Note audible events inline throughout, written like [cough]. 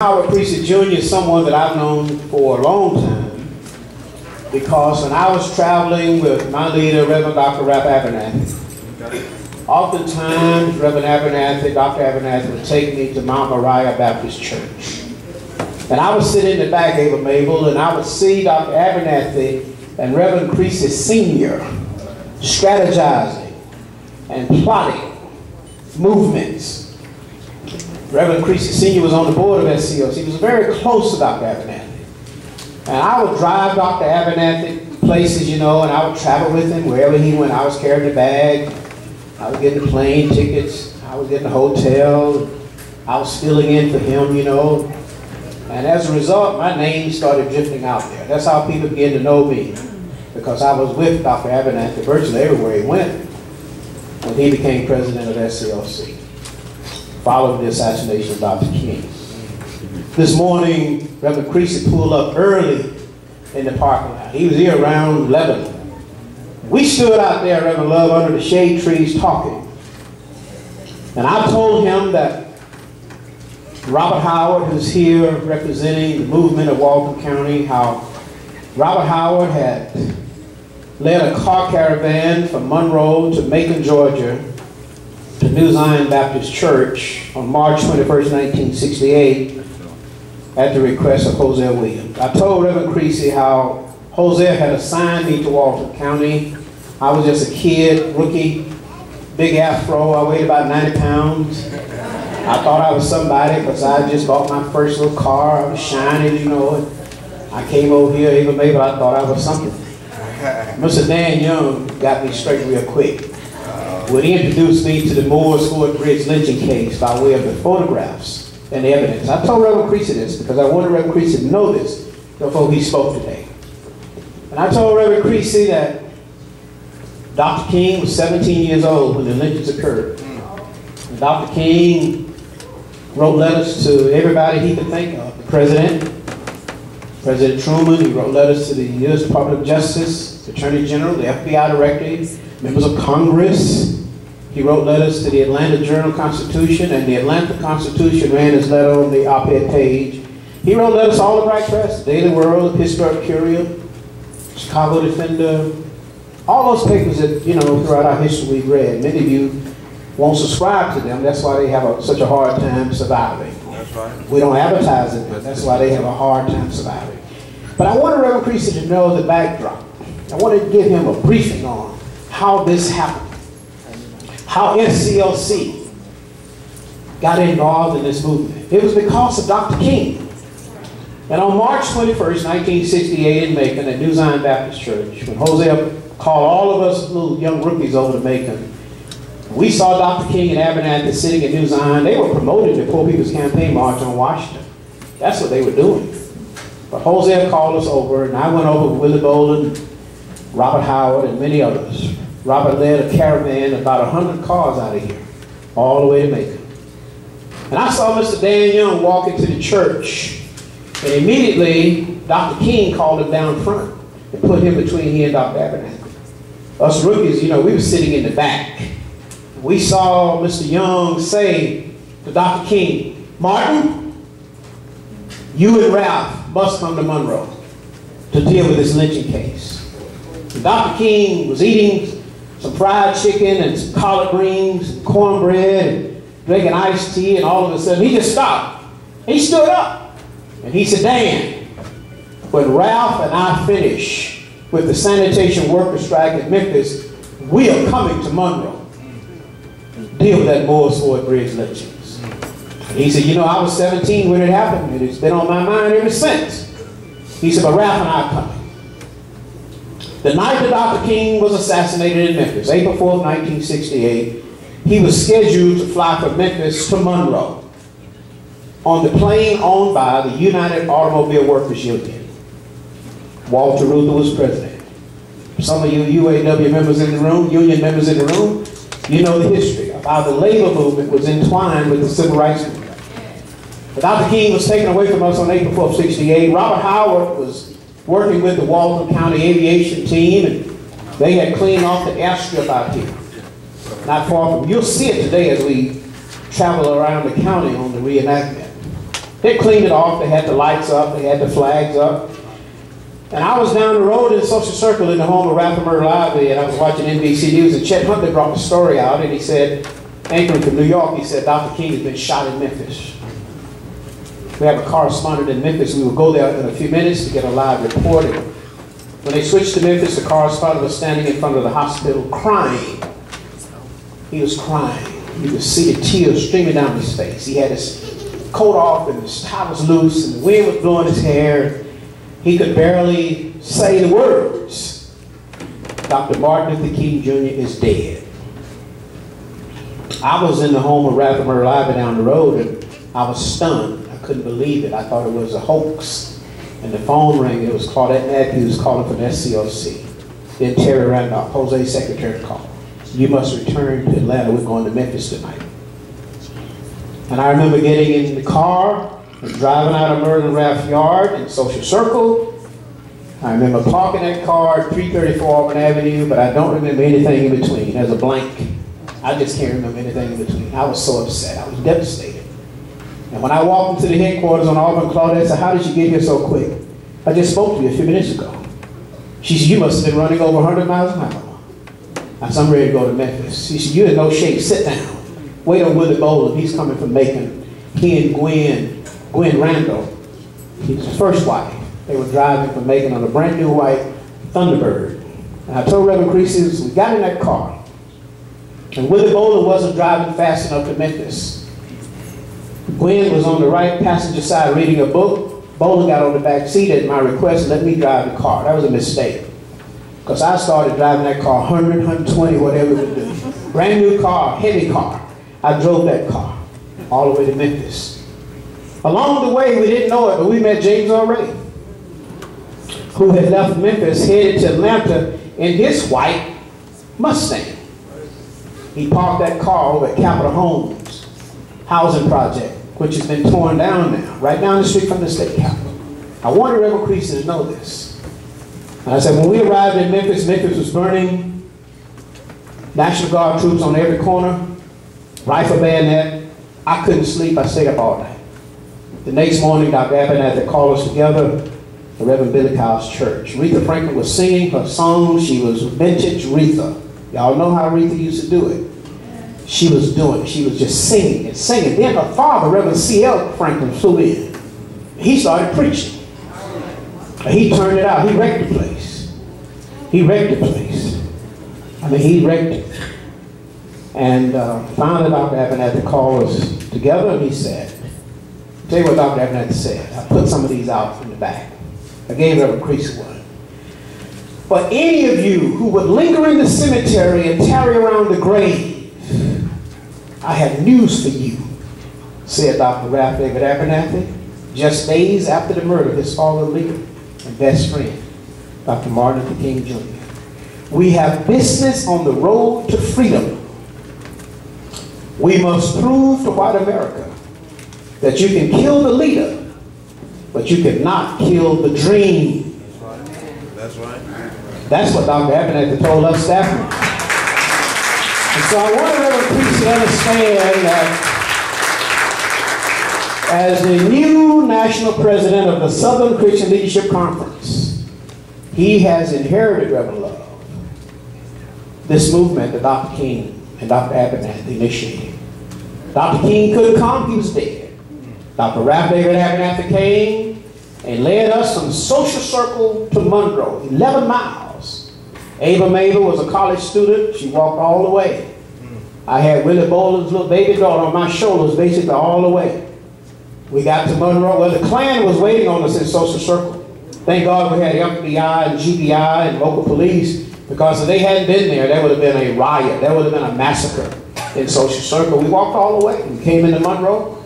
Howard Creecy Jr. is someone that I've known for a long time because when I was traveling with my leader, Reverend Dr. Ralph Abernathy, oftentimes Reverend Abernathy, Dr. Abernathy would take me to Mount Moriah Baptist Church. And I would sit in the back, Ava Mabel, and I would see Dr. Abernathy and Reverend Creecy Sr. strategizing and plotting movements Reverend Creecy Sr. was on the board of SCLC. He was very close to Dr. Abernathy. And I would drive Dr. Abernathy places, you know, and I would travel with him wherever he went. I was carrying the bag. I was getting the plane tickets. I was getting the hotel. I was filling in for him, you know. And as a result, my name started drifting out there. That's how people began to know me. Because I was with Dr. Abernathy virtually everywhere he went when he became president of SCLC following the assassination of Dr. King. This morning, Reverend Creecy pulled up early in the parking lot. He was here around 11. We stood out there, Reverend Love, under the shade trees talking. And I told him that Robert Howard, who's here representing the movement of Walton County, how Robert Howard had led a car caravan from Monroe to Macon, Georgia, to New Zion Baptist Church on March 21st, 1968, at the request of Hosea Williams. I told Reverend Creecy how Hosea had assigned me to Walton County. I was just a kid, rookie, big afro. I weighed about 90 pounds. I thought I was somebody because I just bought my first little car. I was shining, you know. I came over here, even maybe I thought I was something. [laughs] Mr. Dan Young got me straight real quick would introduce me to the Moores Ford Bridge lynching case by way of the photographs and the evidence. I told Reverend Creecy this because I wanted Reverend Creecy to know this before he spoke today. And I told Reverend Creecy that Dr. King was 17 years old when the lynchings occurred. And Dr. King wrote letters to everybody he could think of. The President, President Truman, he wrote letters to the U.S. Department of Justice, the Attorney General, the FBI Director, members of Congress, he wrote letters to the Atlanta Journal-Constitution, and the Atlanta Constitution ran his letter on the op-ed page. He wrote letters to all the bright press, the Daily World, Pittsburgh Courier, Chicago Defender, all those papers that, you know, throughout our history we've read. Many of you won't subscribe to them. That's why they have a, such a hard time surviving. That's right. We don't advertise it, but that's why they have a hard time surviving. But I wanted Reverend Creecy to know the backdrop. I wanted to give him a briefing on how this happened how SCLC got involved in this movement. It was because of Dr. King. And on March 21st, 1968 in Macon at New Zion Baptist Church, when Hosea called all of us little young rookies over to Macon, we saw Dr. King and Abernathy sitting at New Zion. They were promoting the Poor People's Campaign March on Washington. That's what they were doing. But Hosea called us over, and I went over with Willie Bolden, Robert Howard, and many others. Robert led a caravan, about 100 cars out of here, all the way to Macon. And I saw Mr. Dan Young walk into the church, and immediately Dr. King called him down front and put him between he and Dr. Abernathy. Us rookies, you know, we were sitting in the back. We saw Mr. Young say to Dr. King, Martin, you and Ralph must come to Monroe to deal with this lynching case. And Dr. King was eating some fried chicken and some collard greens, and cornbread, and drinking iced tea, and all of a sudden he just stopped. He stood up and he said, Dan, when Ralph and I finish with the sanitation workers strike at Memphis, we are coming to Monroe deal with that Moores Ford Bridge lynchings. He said, you know, I was 17 when it happened, and it's been on my mind ever since. He said, but Ralph and I are coming. The night that Dr. King was assassinated in Memphis, April 4th, 1968, he was scheduled to fly from Memphis to Monroe on the plane owned by the United Automobile Workers Union. Walter Reuther was president. Some of you UAW members in the room, union members in the room, you know the history of how the labor movement was entwined with the civil rights movement. But Dr. King was taken away from us on April 4th, 68. Robert Howard was working with the Walton County Aviation Team, and they had cleaned off the airstrip out here. Not far from, you'll see it today as we travel around the county on the reenactment. They cleaned it off. They had the lights up. They had the flags up. And I was down the road in Social Circle in the home of Ralph Murder Lively, and I was watching NBC News, and Chet Huntley brought the story out, and he said, anchoring from New York, he said, Dr. King has been shot in Memphis. We have a correspondent in Memphis. We will go there in a few minutes to get a live reporting. When they switched to Memphis, the correspondent was standing in front of the hospital crying. He was crying. You could see the tears streaming down his face. He had his coat off and his tie was loose and the wind was blowing his hair. He could barely say the words. Dr. Martin Luther King Jr. is dead. I was in the home of Raffamer Live down the road and I was stunned. I couldn't believe it. I thought it was a hoax. And the phone rang. It was Claudette Matthews calling from SCLC. Then Terry Randolph, Hosea's secretary, called. You must return to Atlanta. We're going to Memphis tonight. And I remember getting in the car and driving out of Merlin Raft Yard in Social Circle. I remember parking that car at 334 Auburn Avenue, but I don't remember anything in between. There's a blank. I just can't remember anything in between. I was so upset. I was devastated. And when I walked into the headquarters on Auburn, Claudette said, how did you get here so quick? I just spoke to you a few minutes ago. She said, you must have been running over 100 miles an hour. I said, I'm ready to go to Memphis. She said, you're in no shape. Sit down. Wait on Willie Bolden. He's coming from Macon. He and Gwen, Gwen Randall, his first wife, they were driving from Macon on a brand new white Thunderbird. And I told Reverend Creecy, we got in that car. And Willie Bolden wasn't driving fast enough to Memphis. Gwen was on the right passenger side reading a book. Bolden got on the back seat at my request let me drive the car. That was a mistake. Because I started driving that car 100, 120, whatever it would do. Brand new car, heavy car. I drove that car all the way to Memphis. Along the way, we didn't know it, but we met James Earl Ray, who had left Memphis, headed to Atlanta in his white Mustang. He parked that car over at Capitol Homes housing project, which has been torn down now, right down the street from the state capitol. I wanted Reverend Creecy to know this. And I said, when we arrived in Memphis, Memphis was burning, National Guard troops on every corner, rifle bayonet. I couldn't sleep. I stayed up all night. The next morning, Dr. Abernathy called us together, the Reverend Billy Kyle's church. Retha Franklin was singing her song. She was vintage Retha. Y'all know how Retha used to do it. She was doing. She was just singing and singing. Then her father, Reverend C.L. Franklin, flew in. He started preaching. He turned it out. He wrecked the place. He wrecked the place. I mean, he wrecked it. And uh, finally, Dr. Abernathy called us together and he said, tell you what Dr. Abernathy said. I put some of these out in the back. I gave Reverend Creecy one. But any of you who would linger in the cemetery and tarry around the grave, I have news for you, said Dr. Ralph David Abernathy, just days after the murder of his fallen leader and best friend, Dr. Martin Luther King Jr. We have business on the road to freedom we must prove to white America that you can kill the leader, but you cannot kill the dream. That's right. That's right. That's what Dr. Abernathy told us staff And so I want please to understand that as the new national president of the Southern Christian Leadership Conference, he has inherited Reverend Love, this movement that Dr. King and Dr. Abernathy initiated. Dr. King couldn't come, he was dead. Dr. Ralph David Abernathy came and led us from Social Circle to Monroe, 11 miles. Ava Mabel was a college student. She walked all the way. I had Willie Bolden's little baby daughter on my shoulders basically all the way. We got to Monroe. Well, the Klan was waiting on us in Social Circle. Thank God we had FBI and GBI and local police because if they hadn't been there, there would have been a riot. There would have been a massacre in Social Circle. We walked all the way. We came into Monroe.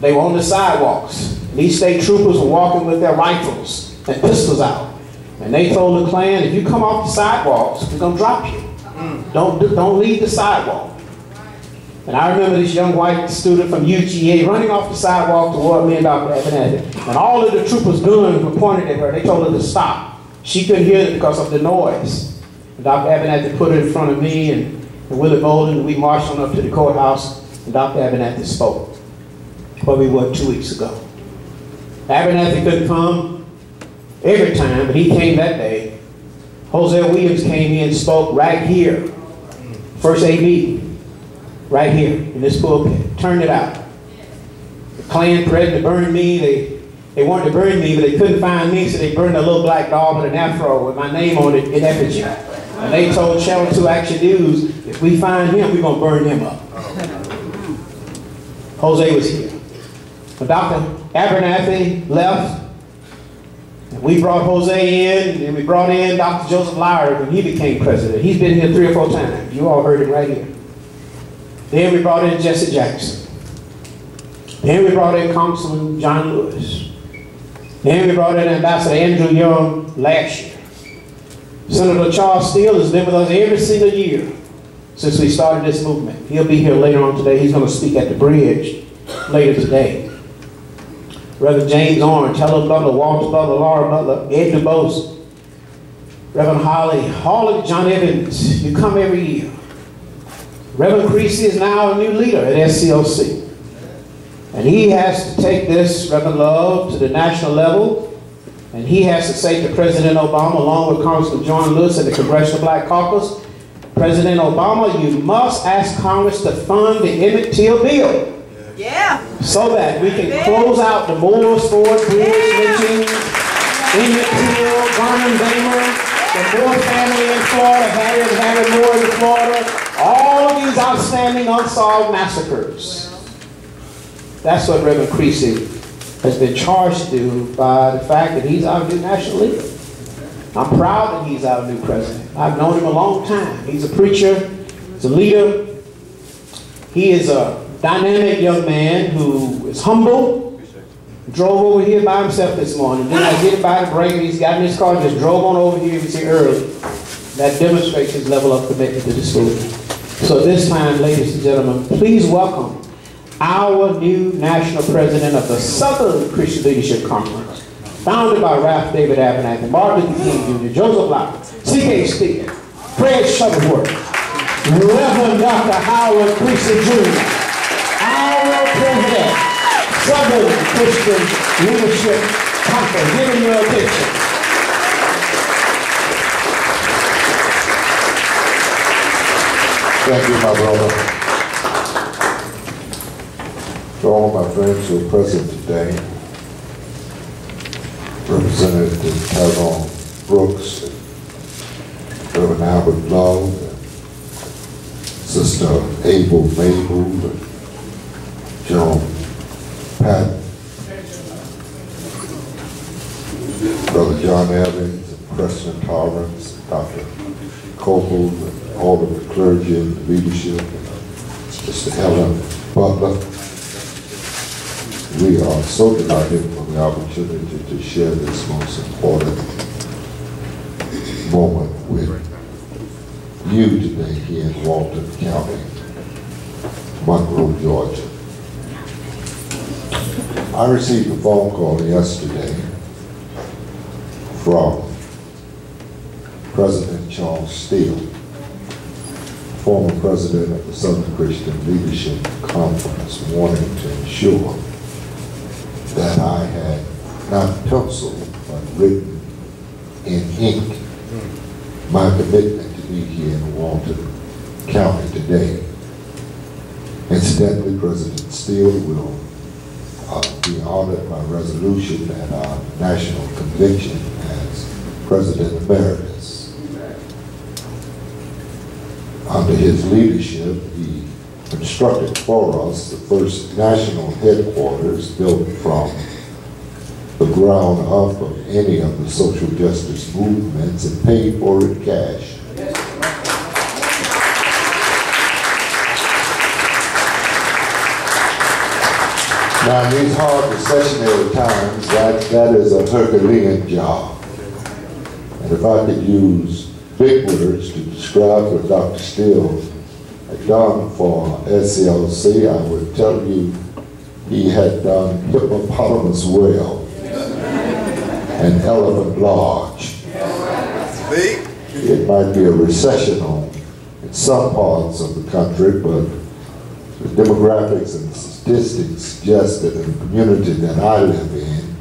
They were on the sidewalks. These state troopers were walking with their rifles and pistols out. And they told the Klan, if you come off the sidewalks, we're going to drop you. Mm. Don't, don't leave the sidewalk. And I remember this young white student from UGA running off the sidewalk toward me and Dr. Abernathy. And all of the troopers' guns were pointed at her. They told her to stop. She couldn't hear it because of the noise. Dr. Abernathy put it in front of me and, and Willie Bolden. We marched on up to the courthouse and Dr. Abernathy spoke where we were two weeks ago. Abernathy couldn't come every time, but he came that day. Hosea Williams came in and spoke right here. First AB, right here in this pulpit. Turned it out. The Klan threatened to burn me. They, they wanted to burn me, but they couldn't find me, so they burned a little black dog with an afro with my name on it in effigy. And they told Channel 2 Action News, if we find him, we're going to burn him up. Hosea was here. But Dr. Abernathy left, we brought Hosea in, and we brought in Dr. Joseph Lowery when he became president. He's been here three or four times. You all heard him right here. Then we brought in Jesse Jackson. Then we brought in Congressman John Lewis. Then we brought in Ambassador Andrew Young last year. Senator Charles Steele has been with us every single year since we started this movement. He'll be here later on today. He's going to speak at the bridge later today. Reverend James Orange, Helen Butler, Walter Butler, Laura Butler, Ed DuBose, Reverend Holly, Holly, John Evans. You come every year. Reverend Creecy is now a new leader at SCLC. And he has to take this, Reverend Love, to the national level. And he has to say to President Obama, along with Congressman John Lewis and the Congressional Black Caucus, President Obama, you must ask Congress to fund the Emmett Till bill. So that we can close out the Moores Ford Bridge lynchings, Emmett Till, Vernon Dahmer, the Moore family in Florida, Harry and Harry Moore in Florida, all of these outstanding unsolved massacres. That's what Reverend Creecy has been charged to do by the fact that he's our new national leader. I'm proud that he's our new president. I've known him a long time. He's a preacher, he's a leader. He is a dynamic young man who is humble. Drove over here by himself this morning. Then I get by the break he's got in his car and just drove on over here. He's here early. That demonstrates his level of commitment to the school. So this time, ladies and gentlemen, please welcome our new national president of the Southern Christian Leadership Conference, founded by Ralph David Abernathy, Martin Luther King Jr., Joseph Locke, C.K. Steele, Fred Shuttlesworth, Reverend Dr. Howard Creecy Jr., Southern Christian Leadership Conference. Give him your attention. Thank you, my brother. To all my friends who are present today, Representative Tyrone Brooks, Reverend Albert Love, Sister Abel Mabel, Joan Pat, Brother John Evans, and Preston Torrance, Dr. Copel, and all of the clergy and the leadership, uh, Mr. Helen Butler. We are so delighted for the opportunity to share this most important moment with you today here in Walton County, Monroe, Georgia. I received a phone call yesterday from President Charles Steele, former president of the Southern Christian Leadership Conference, wanting to ensure that I had not penciled, but written in ink my commitment to be here in Walton County today. Incidentally, President Steele will uh, be honored by resolution at our national convention as President Emeritus. Under his leadership, he constructed for us the first national headquarters built from the ground up of any of the social justice movements and paid for it cash. Now, in these hard recessionary times, that, that is a Herculean job. And if I could use big words to describe what Dr. Steele had done for SCLC, I would tell you he had done hippopotamus well and elephant large. It might be a recession on in some parts of the country, but the demographics and statistics suggest that in the community that I live in,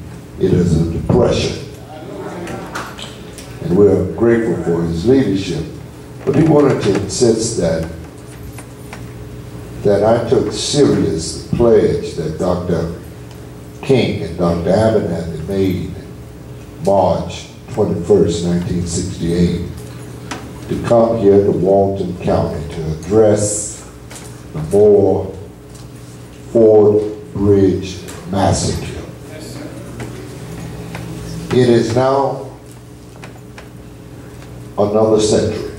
it is a depression. And we're grateful for his leadership. But he wanted to insist that that I took serious the pledge that Dr. King and Dr. Abernathy made March 21st, 1968, to come here to Walton County to address the Moore Ford Bridge massacre. It is now another century.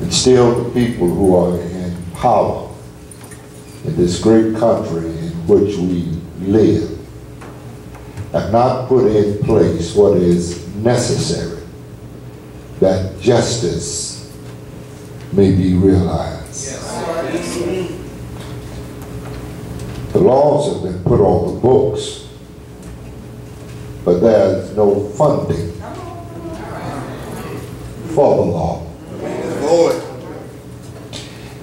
And still the people who are in power in this great country in which we live have not put in place what is necessary that justice may be realized. The laws have been put on the books, but there's no funding for the law.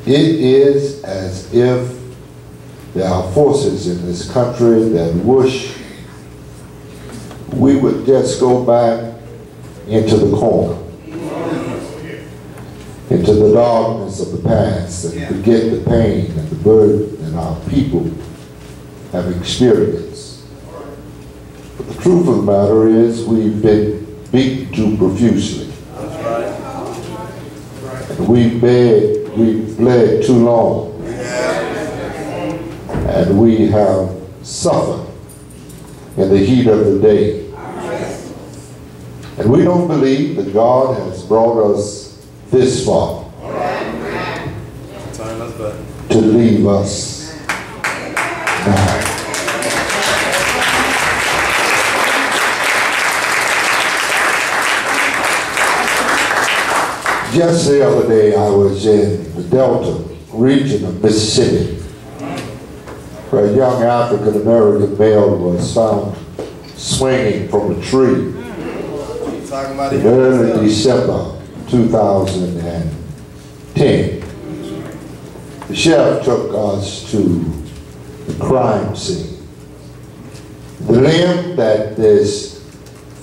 It is as if there are forces in this country that wish we would just go back into the corner, into the darkness of the past and forget the pain and the burden that our people have experienced. But the truth of the matter is we've been beaten too profusely. And we've bled, we've bled too long. And we have suffered in the heat of the day. And we don't believe that God has brought us this far to leave us Just the other day, I was in the Delta region of Mississippi, where a young African American male was found swinging from a tree in early December 2010. The sheriff took us to the crime scene. The limb that is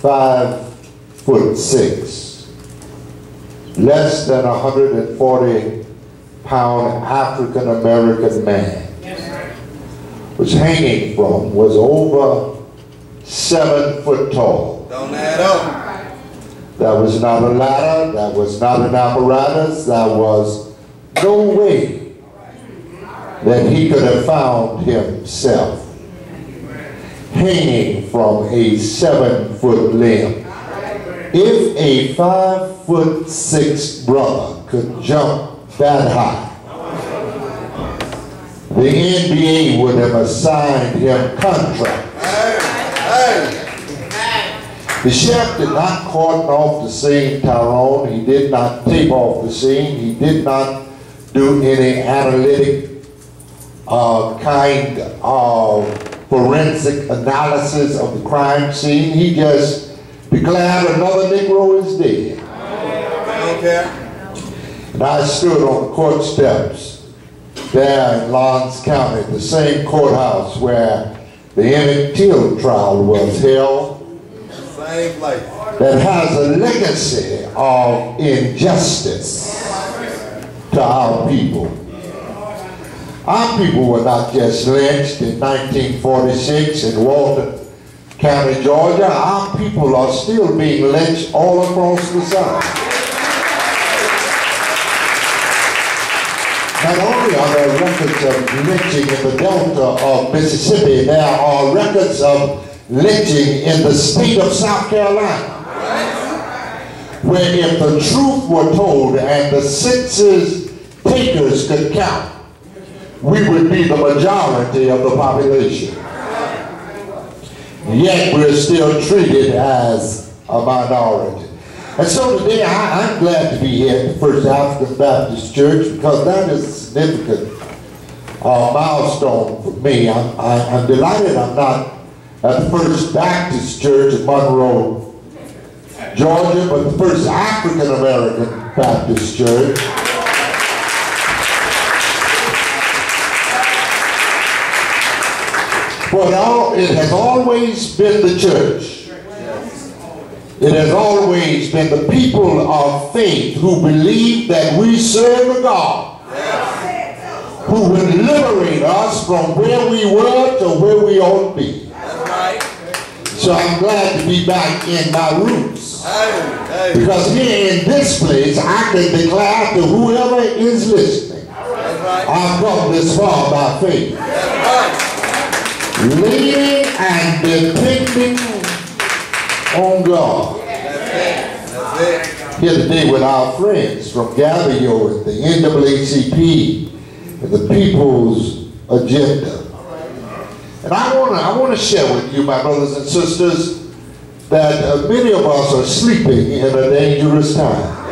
five foot six less than 140 pound African American man was hanging from was over seven foot tall. Don't add up. That was not a ladder, that was not an apparatus, that was no way that he could have found himself hanging from a seven foot limb. If a five foot six brother could jump that high, the NBA would have assigned him contract. The sheriff did not cordon off the scene, Tyrone. He did not tape off the scene. He did not do any analytic uh, kind of forensic analysis of the crime scene. He just declared another Negro is dead. Okay. And I stood on the court steps there in Lawrence County, the same courthouse where the Emmett Till trial was held, Same place. that has a legacy of injustice to our people. Our people were not just lynched in 1946 in Walton County, Georgia. Our people are still being lynched all across the South. Not only are there records of lynching in the Delta of Mississippi, there are records of lynching in the state of South Carolina. Where if the truth were told and the census takers could count, we would be the majority of the population. Yet we're still treated as a minority. And so today I, I'm glad to be here at the First African Baptist Church because that is a significant uh, milestone for me. I'm, I, I'm delighted I'm not at the First Baptist Church in Monroe, Georgia, but the First African American Baptist Church. All, it has always been the church. It has always been the people of faith who believe that we serve a God who will liberate us from where we were to where we ought to be. So I'm glad to be back in my roots. Because here in this place, I can declare to whoever is listening, I've come this far by faith. Leaning and depending on God. Here today with our friends from GABEO and the NAACP and the People's Agenda. And I want to I want to share with you, my brothers and sisters, that uh, many of us are sleeping in a dangerous time.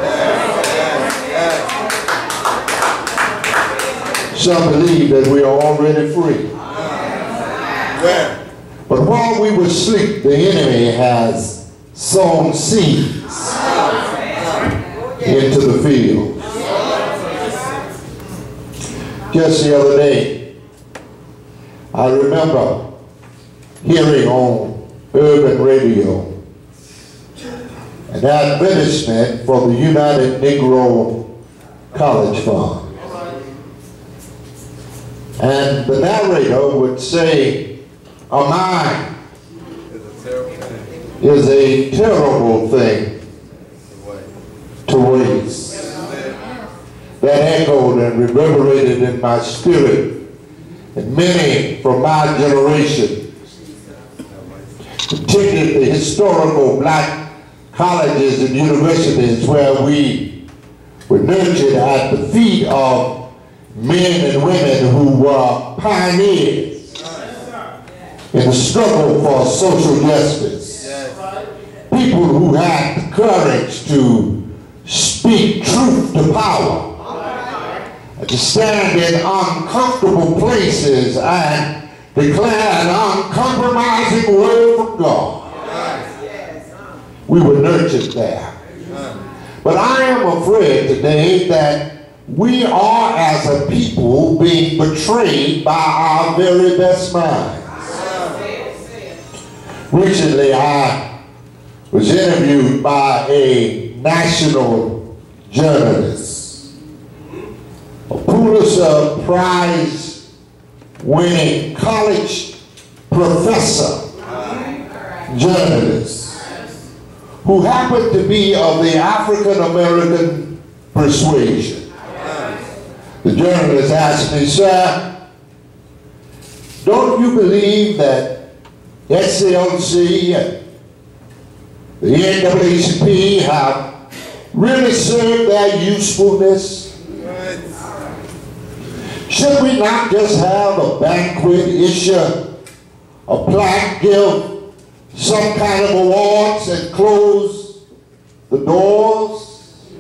Some believe that we are already free. But while we were asleep, the enemy has sown seeds into the field. Just the other day, I remember hearing on urban radio an advertisement for the United Negro College Fund. And the narrator would say, a mind It's a terrible thing. is a terrible thing to waste. That echoed and reverberated in my spirit. And many from my generation, particularly the historical black colleges and universities where we were nurtured at the feet of men and women who were pioneers in the struggle for social justice people who had the courage to speak truth to power, to stand in uncomfortable places and declare an uncompromising word from God. We were nurtured there. But I am afraid today that we are as a people being betrayed by our very best minds. Recently, I was interviewed by a national journalist, a Pulitzer Prize winning college professor journalist who happened to be of the African American persuasion. The journalist asked me, Sir, don't you believe that SCLC and the NAACP have really served their usefulness? Should we not just have a banquet, issue a plaque, give some kind of awards and close the doors?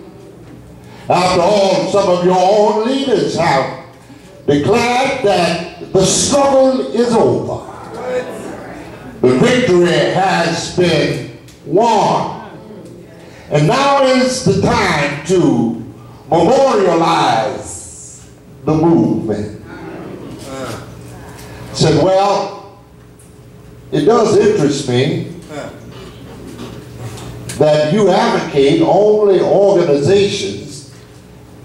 After all, some of your own leaders have declared that the struggle is over. The victory has been won. And now is the time to memorialize the movement. Said, well, it does interest me that you advocate only organizations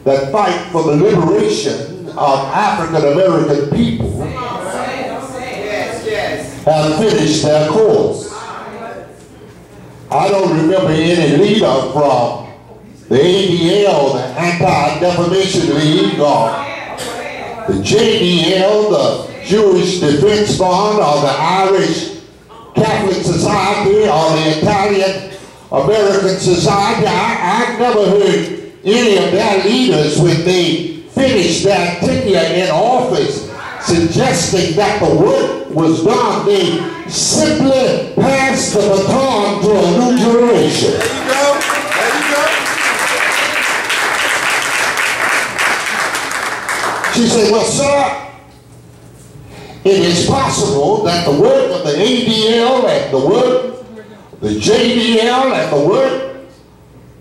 that fight for the liberation of African American people have finished their course. I don't remember any leader from the ADL, the Anti-Defamation League, or the JDL, the Jewish Defense Fund, or the Irish Catholic Society, or the Italian American Society. I, I've never heard any of their leaders when they finished their tenure in office suggesting that the work was done. They simply passed the baton to a new generation. There you go. There you go. She said, well, sir, it is possible that the work of the ADL and the work, the JDL and the work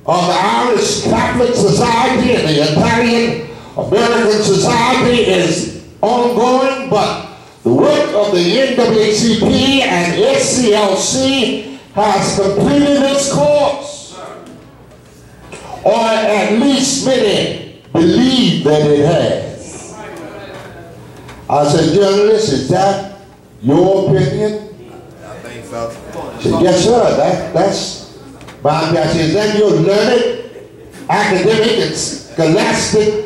of the Irish Catholic Society and the Italian American Society is ongoing, but the work of the NAACP and SCLC has completed its course. Or at least many believe that it has. I said, journalist, is that your opinion? I think so. Said, yes, sir, that, that's my opinion. Is that your learned, academic, and scholastic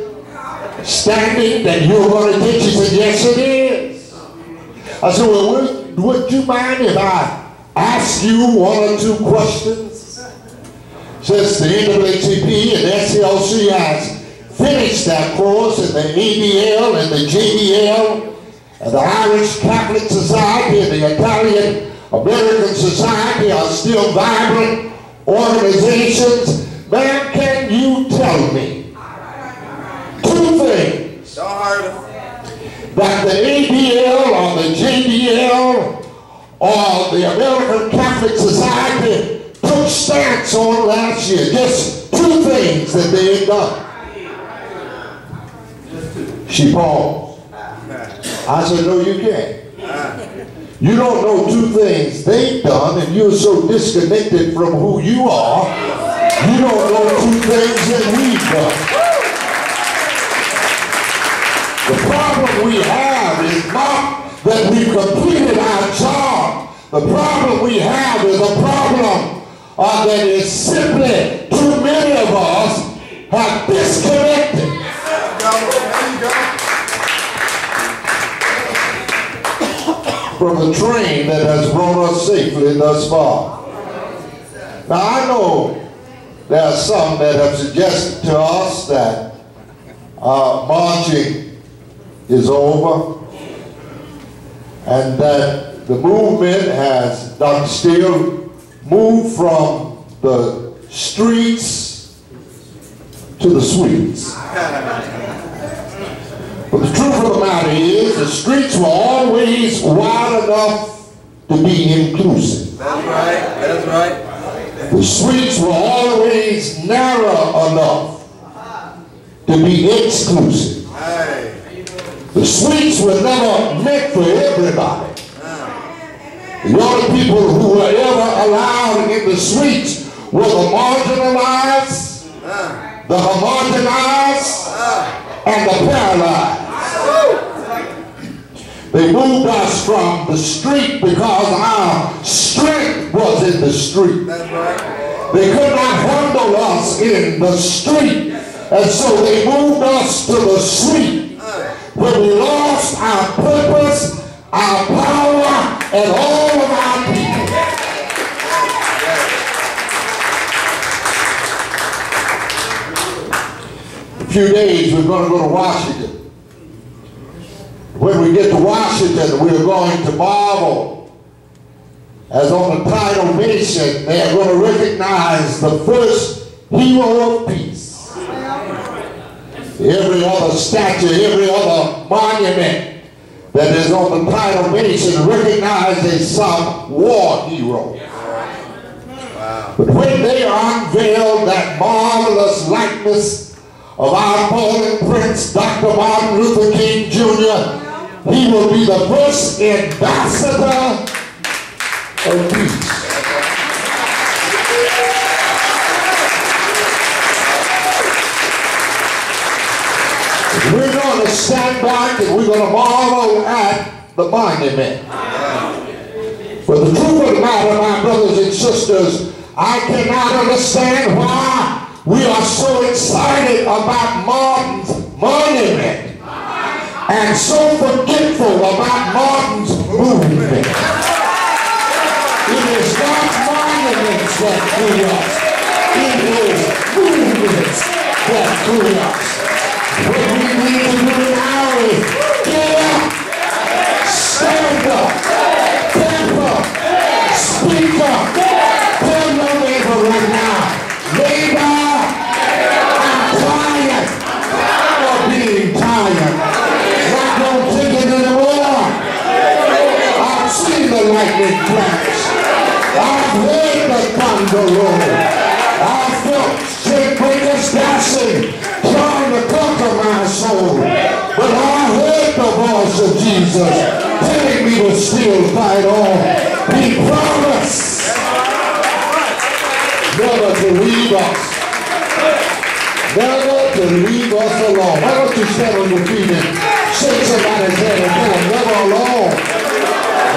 standing that you're going to teach? She said, yes, it is. I said, well, would, would you mind if I ask you one or two questions? Since the NAACP and SCLC has finished that course in the ADL and the JDL, and the Irish Catholic Society and the Italian American Society are still vibrant organizations. Man, can you tell me two things Don't hurt him. That the ADL or the JDL or the American Catholic Society took stance on last year? Just two things that they had done. She paused. I said, no, you can't. You don't know two things they've done, and you're so disconnected from who you are, you don't know two things that we've done. The problem we have is not that we've completed our job. The problem we have is a problem uh, that is simply too many of us have disconnected. From the train that has brought us safely thus far. Now I know there are some that have suggested to us that uh, marching is over and that the movement has, Dr. Steele, moved from the streets to the suites. But the truth of the matter is, the streets were always wide enough to be inclusive. That's right. That's right. The streets were always narrow enough to be exclusive. Hey. The suites were never meant for everybody. The only people who were ever allowed in the streets were the marginalized, the homogenized, and the paralyzed. They moved us from the street because our strength was in the street. They could not handle us in the street. And so they moved us to the street where we lost our purpose, our power, and all of our people. A few days we're going to go to Washington. When we get to Washington, we're going to marvel as on the Tidal Basin, they are going to recognize the first hero of peace. Every other statue, every other monument that is on the Tidal Basin recognizes some war hero. But when they unveil that marvelous likeness of our fallen prince, Dr. Martin Luther King Jr., he will be the first ambassador of peace. We're going back and we're going to marvel at the monument. But the truth of the matter, my brothers and sisters, I cannot understand why we are so excited about Martin's monument and so forgetful about Martin's movement. It is not monuments that grew us. It is movements that grew us. What we need to do now is get up, will fight all. We promise never to leave us. Never to leave us alone. Why don't you stand on your feet and shake somebody's hand and tell them never alone.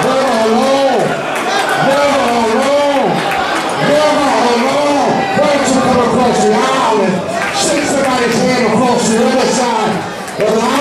Never alone. Never alone. Never alone. Why don't you come across the aisle and shake somebody's hand across the other side of the